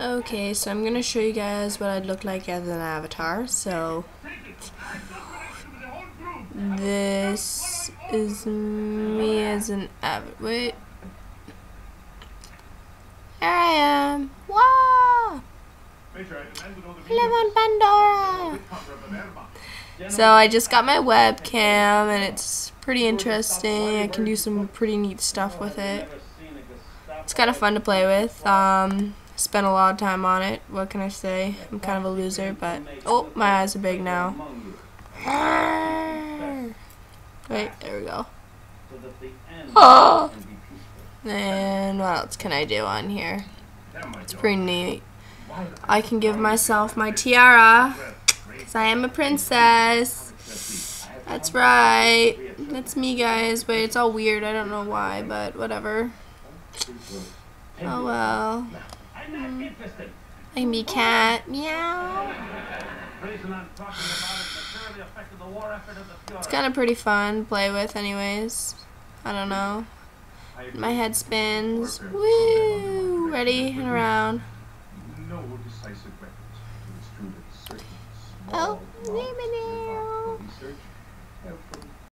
Okay, so I'm gonna show you guys what I'd look like as an avatar. So this is me as an avatar. Wait. Here I am. Wow! I live on Pandora. So I just got my webcam and it's pretty interesting. I can do some pretty neat stuff with it. It's kind of fun to play with. Um, spent a lot of time on it. What can I say? I'm kind of a loser, but oh, my eyes are big now. Wait, there we go. Oh. And what else can I do on here? It's pretty neat. I can give myself my tiara, because I am a princess. That's right. That's me, guys. Wait, it's all weird. I don't know why, but whatever. Oh, well. I can be cat. Meow. It's kind of pretty fun to play with anyways. I don't know. My head spins. Woo! Ready and around. Oh,